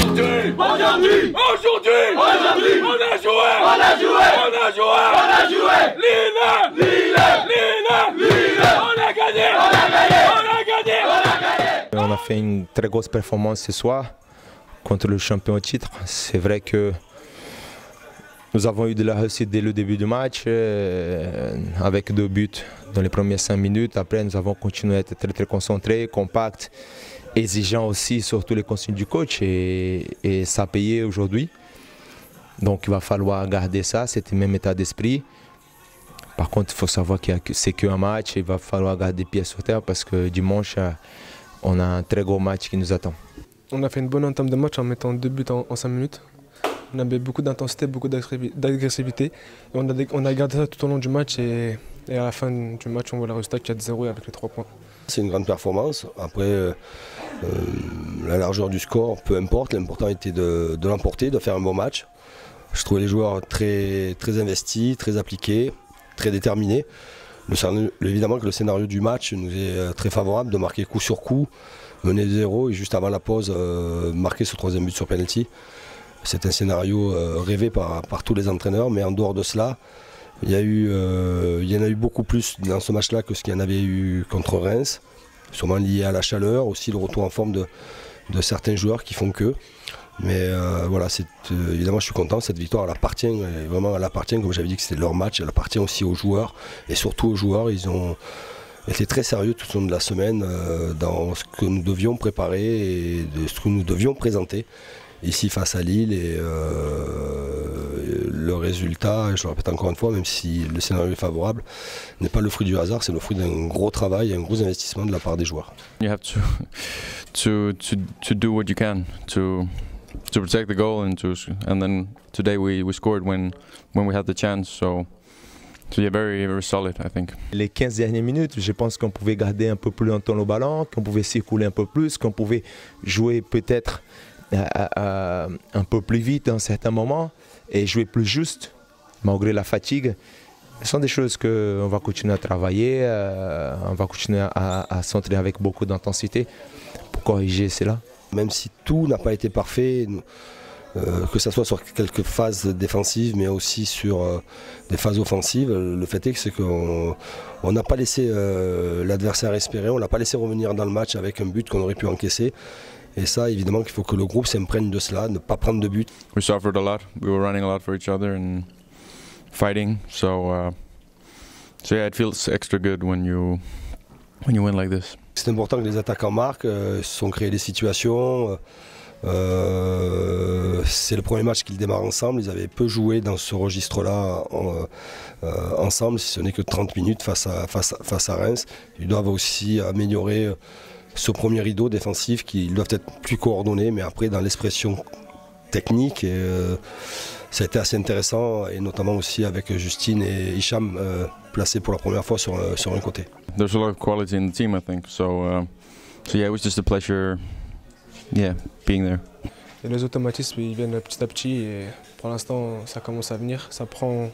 Aujourd'hui, aujourd'hui, aujourd'hui, aujourd'hui, on a joué, on a joué, on a joué, on a joué. Lille, Lille, Lille, Lille, on a gagné, on a gagné, on a gagné, on a gagné. On a fait une très grosse performance ce soir contre le champion au titre. C'est vrai que nous avons eu de la réussite dès le début du match, euh, avec deux buts dans les premières cinq minutes. Après, nous avons continué à être très, très concentrés, compacts, exigeants aussi sur tous les consignes du coach et, ça a payé aujourd'hui. Donc il va falloir garder ça, cet même état d'esprit. Par contre, il faut savoir que c'est qu'un match, il va falloir garder pieds sur terre parce que dimanche, euh, on a un très gros match qui nous attend. On a fait une bonne entame de match en mettant deux buts en, cinq minutes. On avait beaucoup d'intensité, beaucoup d'agressivité. Et on a, on a gardé ça tout au long du match et, et à la fin du match, on voit le résultat 4-0 avec les trois points. C'est une grande performance. Après, euh, euh, la largeur du score, peu importe. L'important était de, l'emporter, de faire un bon match. Je trouvais les joueurs très, investis, très appliqués, très déterminés. Le, évidemment que le scénario du match nous est euh, très favorable de marquer coup sur coup, mener 0 et juste avant la pause, marquer ce troisième but sur penalty. C'est un scénario rêvé par tous les entraîneurs, mais en dehors de cela, il y, a eu, euh, il y en a eu beaucoup plus dans ce match-là que ce qu'il y en avait eu contre Reims, sûrement lié à la chaleur, aussi le retour en forme de, certains joueurs qui font que. Mais euh, voilà, euh, évidemment, je suis content. Cette victoire, elle appartient, vraiment, elle appartient, comme j'avais dit que c'était leur match, elle appartient aussi aux joueurs. Et surtout aux joueurs, ils ont été très sérieux tout au long de la semaine dans ce que nous devions préparer et de ce que nous devions présenter ici face à Lille. Le résultat, je le répète encore une fois, même si le scénario est favorable, n'est pas le fruit du hasard, c'est le fruit d'un gros travail et un gros investissement de la part des joueurs. You have to to to to do what you can to to protect the goal and to and then today we, we scored when when we had the chance. So so yeah, very very solid, I think. Les 15 dernières minutes, je pense qu'on pouvait garder un peu plus longtemps le ballon, qu'on pouvait circuler un peu plus, qu'on pouvait jouer peut-être un peu plus vite à un certain moment et jouer plus juste malgré la fatigue. Ce sont des choses qu'on va continuer à travailler, euh, on va continuer à, à avec beaucoup d'intensité pour corriger cela. Même si tout n'a pas été parfait, euh, que ce soit sur quelques phases défensives, mais aussi sur euh, des phases offensives, le fait est que c'est qu'on on n'a pas laissé l'adversaire espérer, on l'a pas laissé revenir dans le match avec un but qu'on aurait pu encaisser. Et ça, évidemment, qu'il faut que le groupe s'imprègne de cela, ne pas prendre de but. We suffered a lot. We were running a lot for each other and fighting. So uh, so yeah, it feels extra good when you when you win like this. C'est important que les attaquants marquent, euh, sont créés des situations. euh, c'est le premier match qu'ils démarrent ensemble. Ils avaient peu joué dans ce registre-là en- euh, ensemble, si ce n'est que 30 minutes face à, face, à, face à Reims. Ils doivent aussi améliorer ce premier rideau défensif, qui doivent être plus coordonnés, mais après dans l'expression technique. Et, euh, ça a été assez intéressant, et notamment aussi avec Justine et Hicham euh, placés pour la première fois sur, euh, sur un côté. There's a lot of quality in the team, I think. So uh, so yeah, it was just a pleasure. Yeah, being there. Et les automatismes, ils viennent petit à petit et pour l'instant, ça commence à venir. Ça prend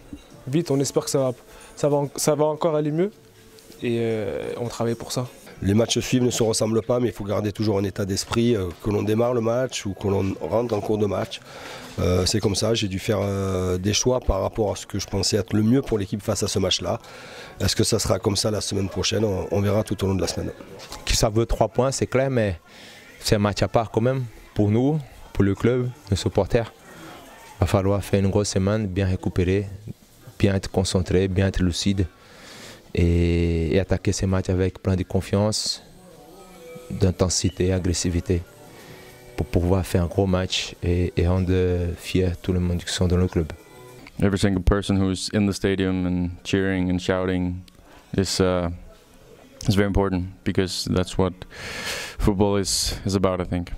vite. On espère que ça va, ça va, ça va encore aller mieux et euh, on travaille pour ça. Les matchs suivent ne se ressemblent pas, mais il faut garder toujours un état d'esprit, euh, que l'on démarre le match ou que l'on rentre en cours de match. Euh, c'est comme ça, j'ai dû faire euh, des choix par rapport à ce que je pensais être le mieux pour l'équipe face à ce match-là. Est-ce que ça sera comme ça la semaine prochaine? On, verra tout au long de la semaine. ça veut trois points, c'est clair, mais c'est un match à part quand même pour nous, pour le club, nos supporters. Il va falloir faire une grosse semaine, bien récupérer, bien être concentré, bien être lucide et, et attaquer ces matchs avec plein de confiance, d'intensité, agressivité pour pouvoir faire un gros match et, et rendre fier tout le monde qui sont dans le club. Every single person who's in the stadium and cheering and shouting is uh, is very important because that's what football is is about, I think.